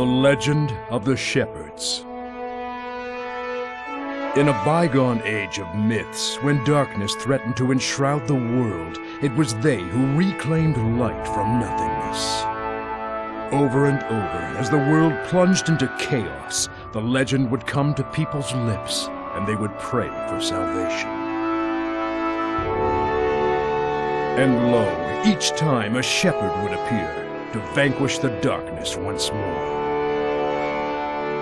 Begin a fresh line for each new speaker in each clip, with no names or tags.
The Legend of the Shepherds. In a bygone age of myths, when darkness threatened to enshroud the world, it was they who reclaimed light from nothingness. Over and over, as the world plunged into chaos, the legend would come to people's lips, and they would pray for salvation. And lo, each time a shepherd would appear to vanquish the darkness once more.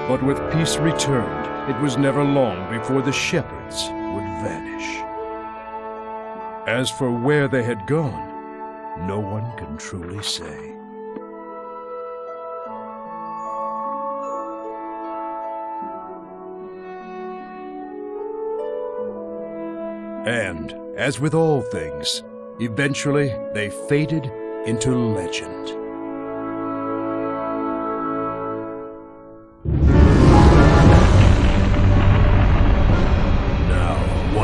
But with peace returned, it was never long before the shepherds would vanish. As for where they had gone, no one can truly say. And, as with all things, eventually they faded into legend.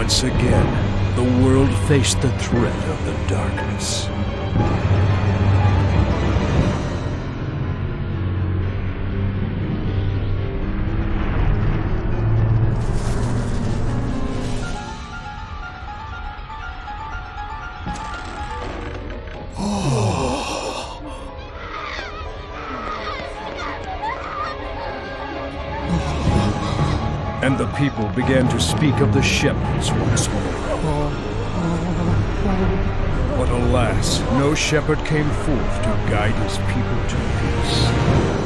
Once again, the world faced the threat of the darkness. And the people began to speak of the shepherds once more. But alas, no shepherd came forth to guide his people to peace.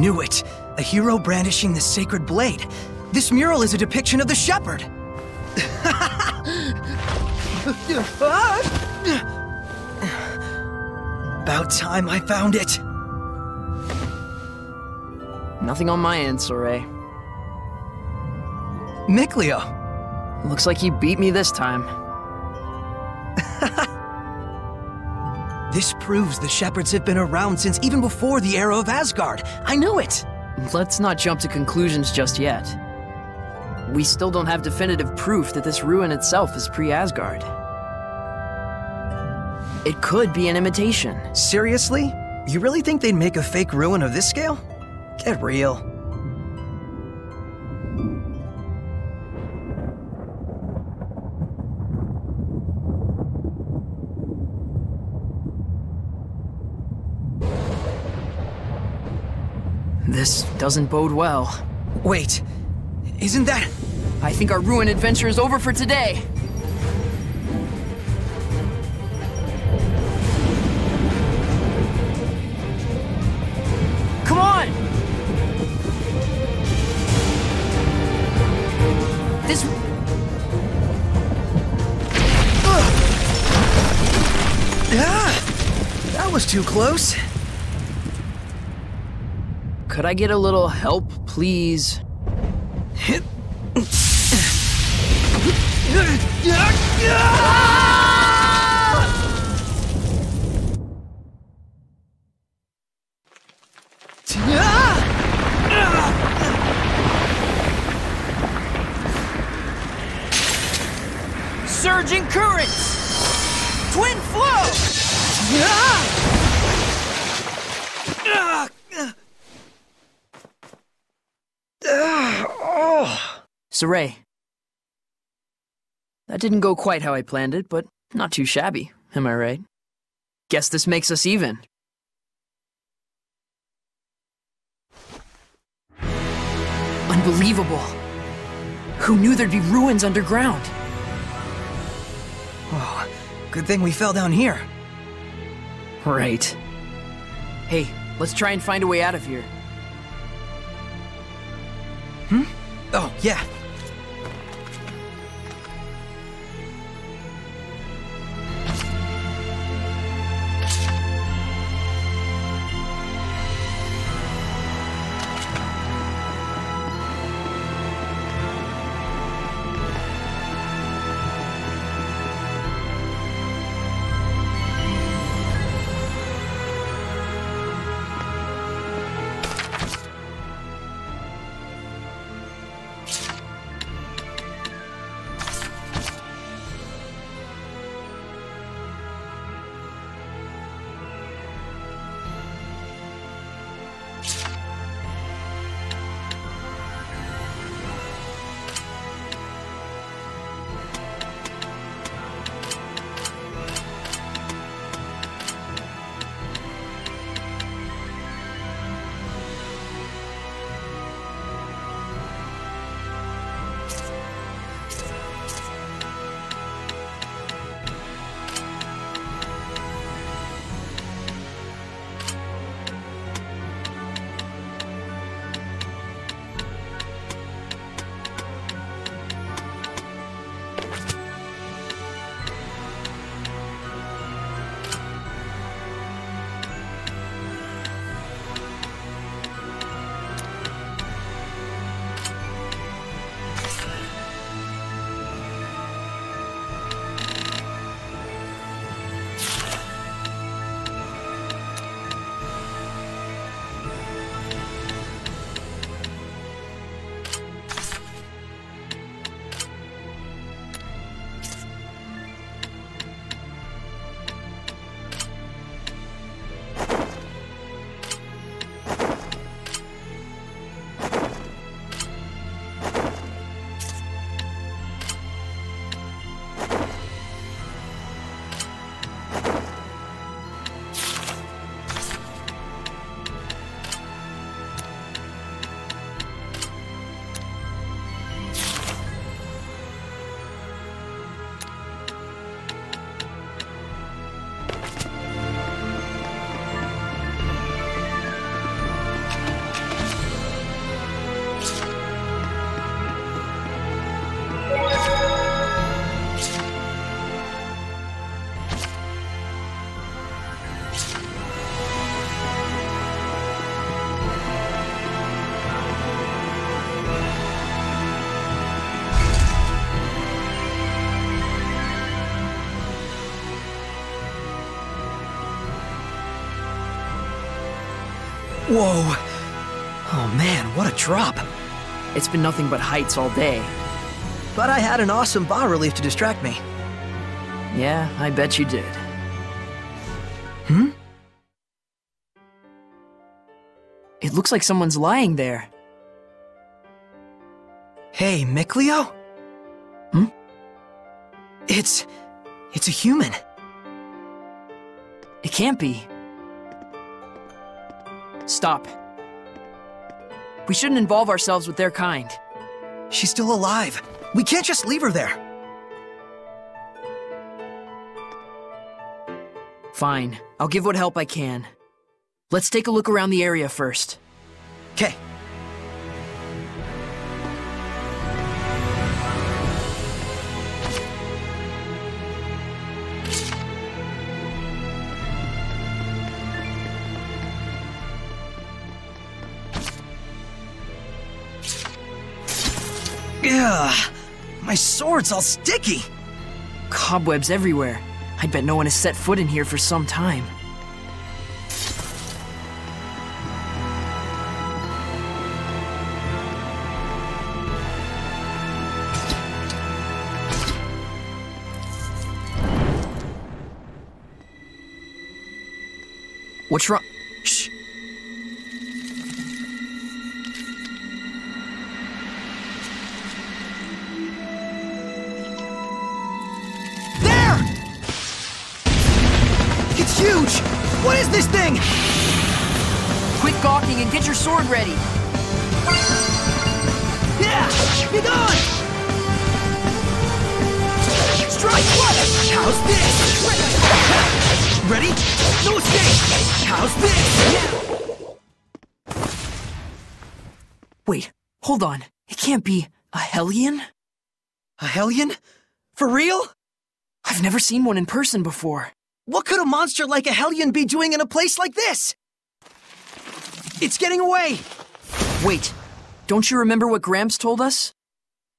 Knew it! A hero brandishing the sacred blade. This mural is a depiction of the shepherd. About time I found it.
Nothing on my end, Sorey.
Mikleo,
Looks like you beat me this time.
This proves the shepherds have been around since even before the era of Asgard. I knew it!
Let's not jump to conclusions just yet. We still don't have definitive proof that this ruin itself is pre-Asgard. It could be an imitation.
Seriously? You really think they'd make a fake ruin of this scale? Get real.
This doesn't bode well.
Wait, isn't that.
I think our ruin adventure is over for today. Come on! This
Ah! That was too close.
Could I get a little help, please? Sorey. That didn't go quite how I planned it, but not too shabby, am I right? Guess this makes us even. Unbelievable. Who knew there'd be ruins underground?
Oh, good thing we fell down here.
Right. Hey, let's try and find a way out of here. Hmm?
Oh, yeah. Whoa. Oh man, what a drop.
It's been nothing but heights all day.
But I had an awesome bas relief to distract me.
Yeah, I bet you did.
Hmm?
It looks like someone's lying there.
Hey, Mikleo?
Hmm?
It's... it's a human.
It can't be. Stop. We shouldn't involve ourselves with their kind.
She's still alive. We can't just leave her there.
Fine. I'll give what help I can. Let's take a look around the area first.
Okay. Ugh, my sword's all sticky.
Cobwebs everywhere. I'd bet no one has set foot in here for some time.
What is this thing?
Quit gawking and get your sword ready.
Yeah! Be gone! Strike! What? How's this? Ready? No escape! How's this?
Wait, hold on. It can't be a Hellion?
A Hellion? For real?
I've never seen one in person before.
What could a monster like a Hellion be doing in a place like this? It's getting away!
Wait, don't you remember what Gramps told us?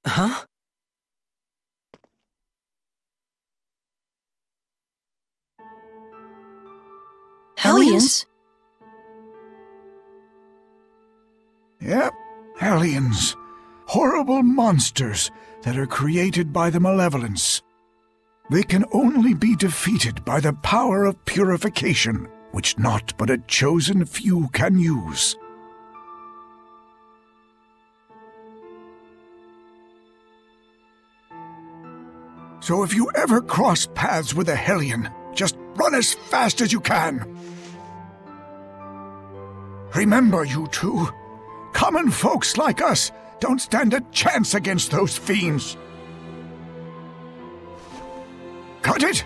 Huh?
Hellions?
Yep, Hellions. Horrible monsters that are created by the Malevolence. They can only be defeated by the power of purification, which not but a chosen few can use. So if you ever cross paths with a Hellion, just run as fast as you can. Remember, you two, common folks like us don't stand a chance against those fiends. Cut it?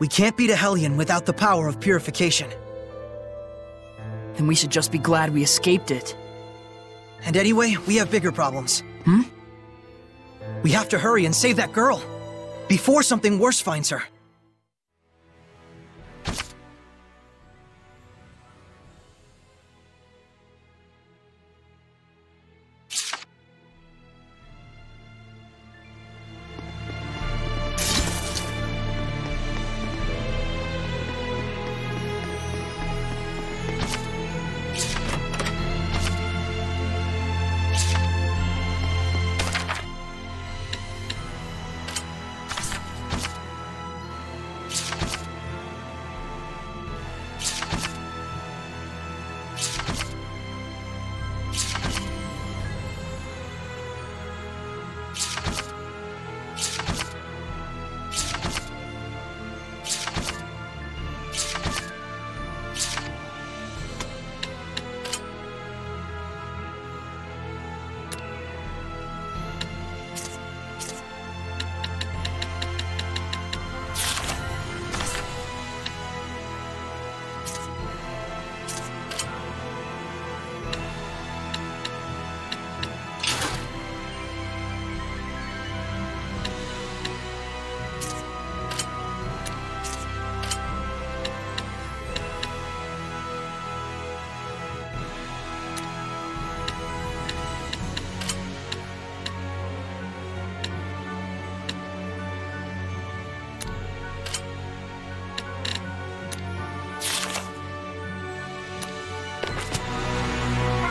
We can't beat a Hellion without the power of purification.
Then we should just be glad we escaped it.
And anyway, we have bigger problems.
Hmm?
We have to hurry and save that girl. Before something worse finds her.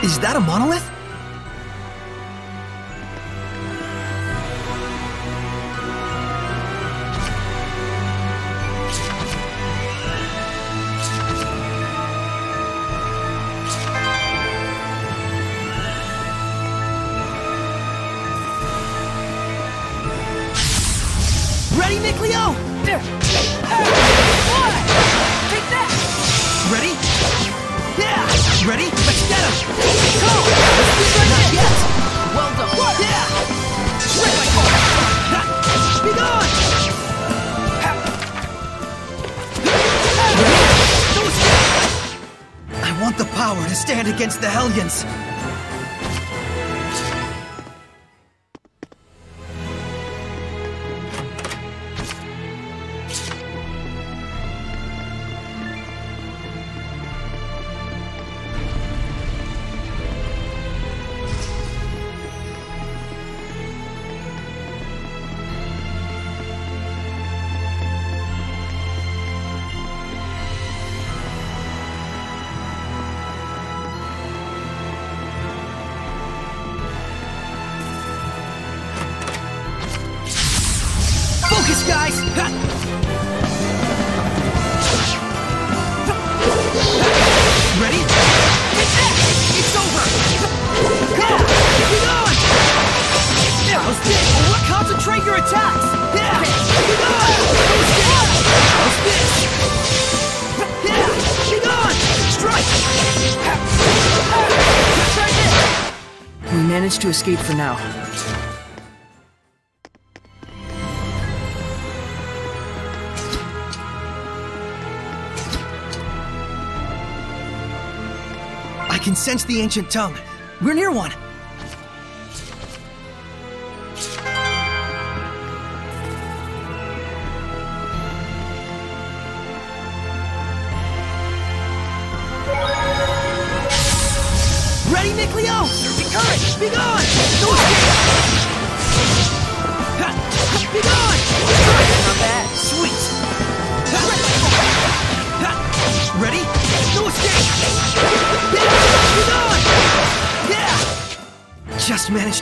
Is that a monolith? Power to stand against the Hellions!
Managed to escape for now.
I can sense the ancient tongue. We're near one.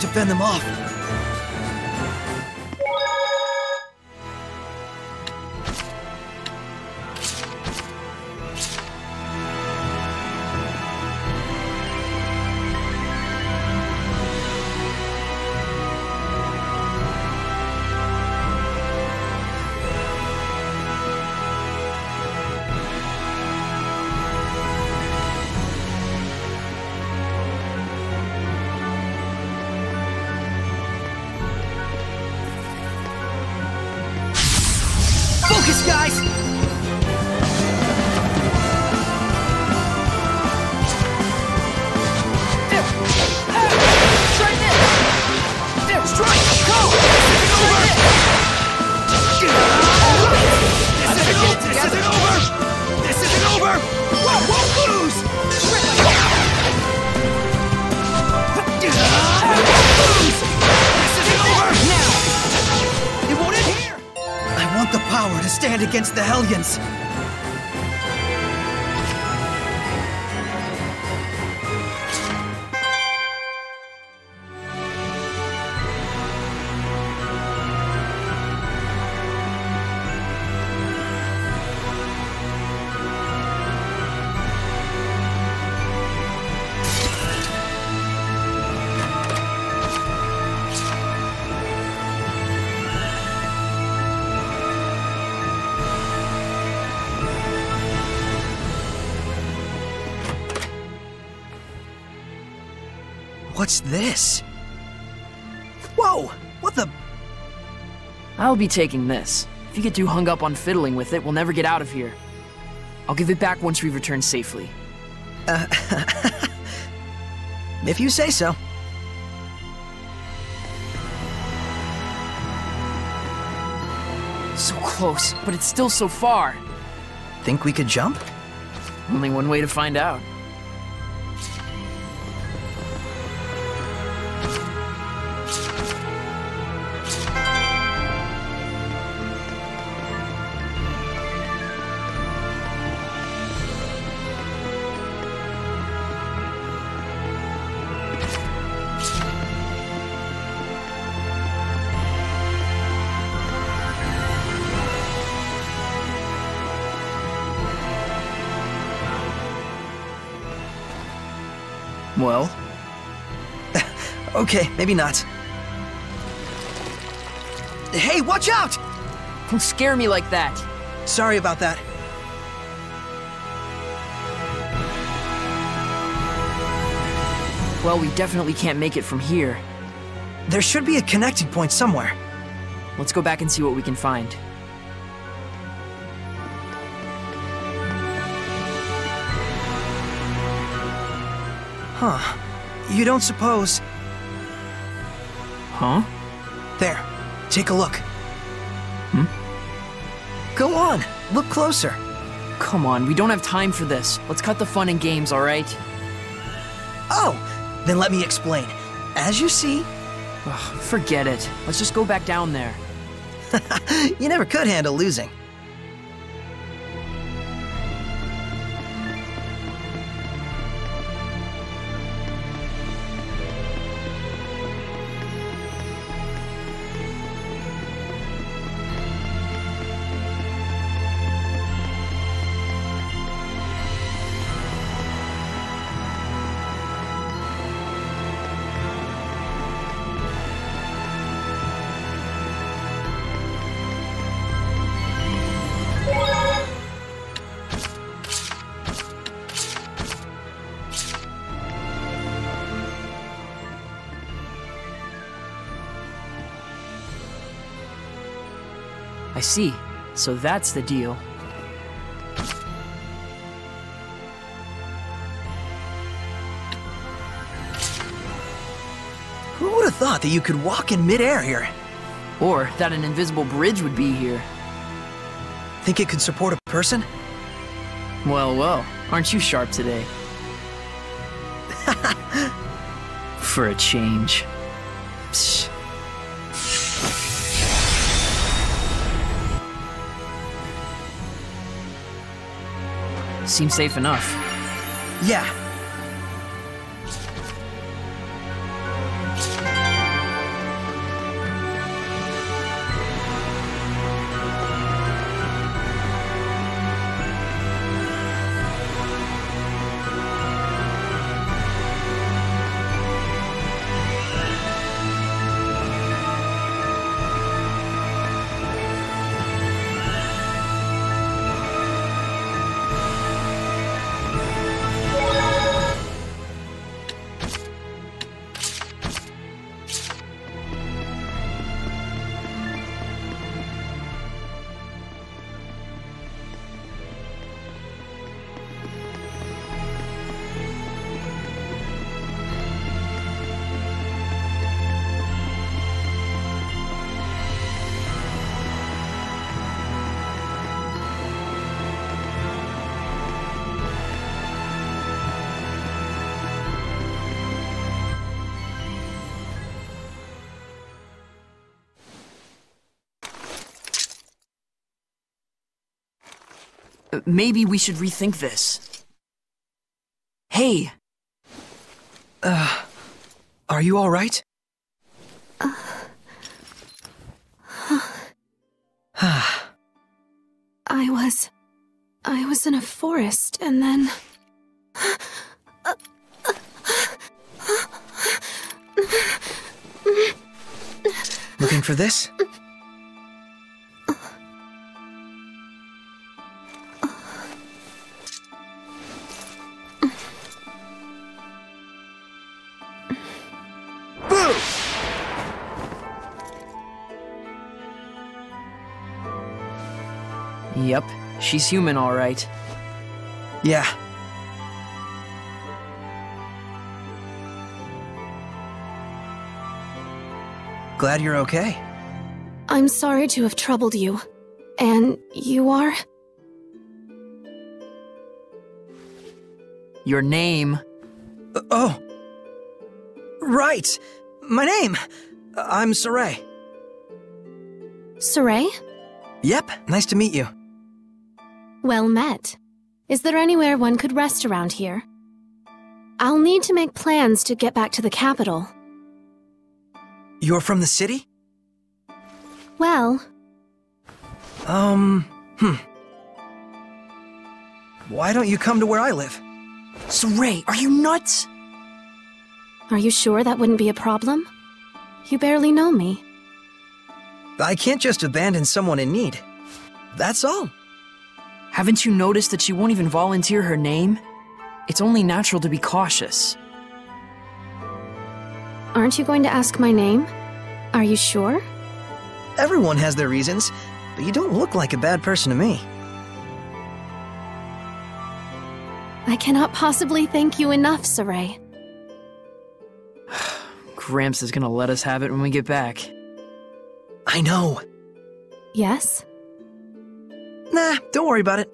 Just managed to fend them off. Against What's this? Whoa! What the?
I'll be taking this. If you get too hung up on fiddling with it, we'll never get out of here. I'll give it back once we return safely.
Uh, if you say so.
So close, but it's still so far.
Think we could jump?
Only one way to find out. Well,
Okay, maybe not. Hey, watch out!
don't scare me like that.
Sorry about that.
Well, we definitely can't make it from here.
There should be a connecting point somewhere.
Let's go back and see what we can find.
Huh. You don't suppose.
Huh?
There. Take a look.
Hmm?
Go on. Look closer.
Come on, we don't have time for this. Let's cut the fun and games, alright?
Oh! Then let me explain. As you see,
Ugh, forget it. Let's just go back down there.
you never could handle losing.
See. So that's the deal.
Who would have thought that you could walk in midair here?
Or that an invisible bridge would be here.
Think it could support a person?
Well, well, aren't you sharp today? For a change. Seems safe enough.
Yeah.
Maybe we should rethink this. Hey, Uh,
Are you alright?
I was. I was in a forest and then.
Looking for this?
Yep, she's human all right.
Yeah. Glad you're okay.
I'm sorry to have troubled you. And you are?
Your name.
Uh, oh. Right. My name. I'm Sorey.
Sorey?
Yep, nice to meet you.
Well met. Is there anywhere one could rest around here? I'll need to make plans to get back to the capital.
You're from the city?
Well,
Um, hmm. Why don't you come to where I live?
Sorey, are you nuts?
are you sure that wouldn't be a problem? You barely know me.
I can't just abandon someone in need. That's all.
Haven't you noticed that she won't even volunteer her name? It's only natural to be cautious.
Aren't you going to ask my name? Are you sure?
Everyone has their reasons, but you don't look like a bad person to me.
I cannot possibly thank you enough, Sorey.
Gramps is gonna let us have it when we get back.
I know.
Yes?
Nah, don't worry about it.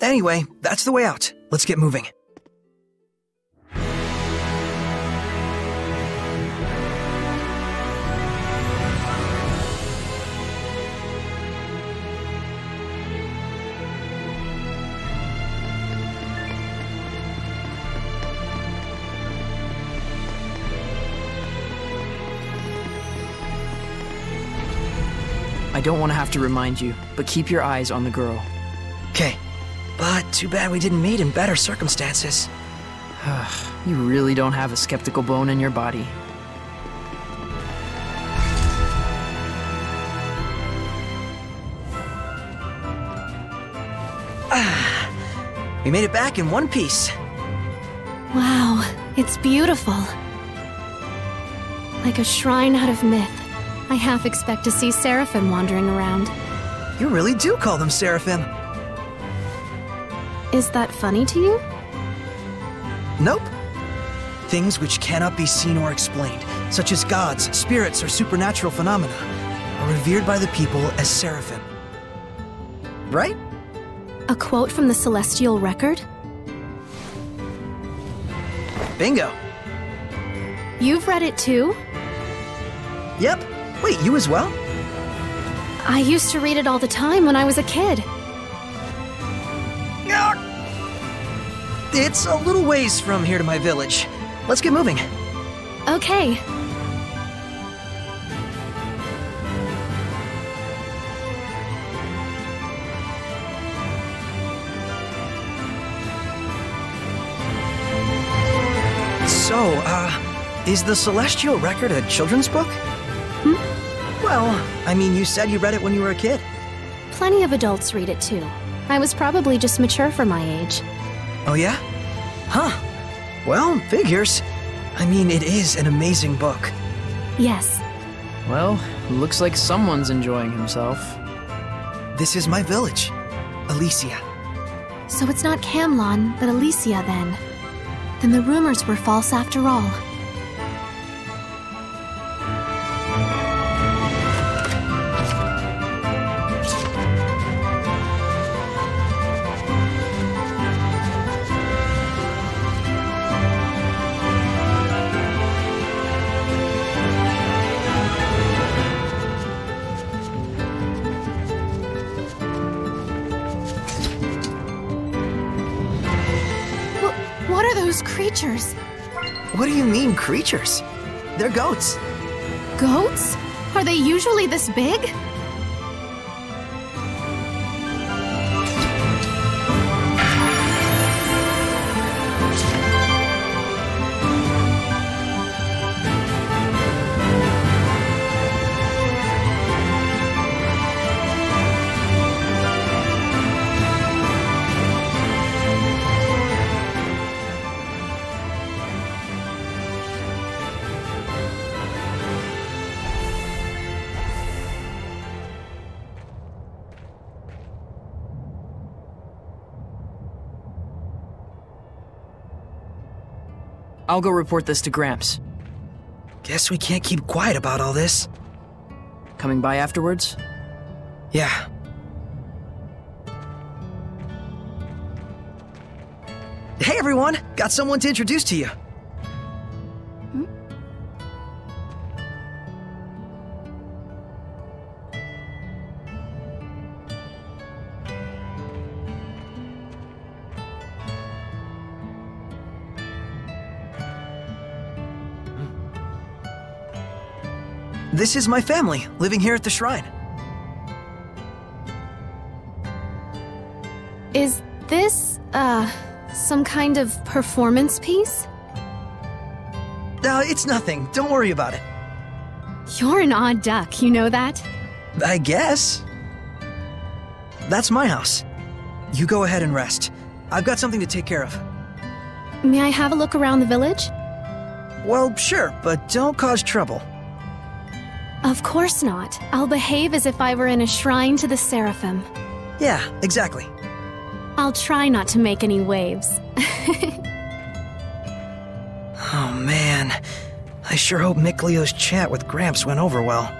Anyway, that's the way out. Let's get moving.
Don't want to have to remind you, but keep your eyes on the girl.
Okay. But too bad we didn't meet in better circumstances.
You really don't have a skeptical bone in your body.
We made it back in one piece.
Wow, it's beautiful. Like a shrine out of myth. I half expect to see Seraphim wandering around.
You really do call them Seraphim.
Is that funny to you?
Nope. Things which cannot be seen or explained, such as gods, spirits, or supernatural phenomena, are revered by the people as Seraphim. Right?
A quote from the Celestial Record?
Bingo.
You've read it too?
Yep. Wait, you as well?
I used to read it all the time when I was a kid.
It's a little ways from here to my village. Let's get moving.
Okay.
So, uh, is the Celestial Record a children's book? Well, I mean, you said you read it when you were a kid.
Plenty of adults read it too. I was probably just mature for my age.
Oh, yeah? Huh. Well, figures. I mean, it is an amazing book.
Yes.
Well, looks like someone's enjoying himself.
This is my village, Elysia.
So it's not Camlann, but Elysia then. Then the rumors were false after all. Creatures?
What do you mean, creatures? They're goats.
Goats? Are they usually this big?
I'll go report this to Gramps.
Guess we can't keep quiet about all this.
Coming by afterwards?
Yeah. Hey everyone! Got someone to introduce to you. This is my family, living here at the shrine.
Is this, uh, some kind of performance piece?
No, it's nothing. Don't worry about it.
You're an odd duck, you know that?
I guess. That's my house. You go ahead and rest. I've got something to take care of.
May I have a look around the village?
Well, sure, but don't cause trouble.
Of course not. I'll behave as if I were in a shrine to the Seraphim.
Yeah, exactly.
I'll try not to make any waves.
Oh man, I sure hope Mikleo's chat with Gramps went over well.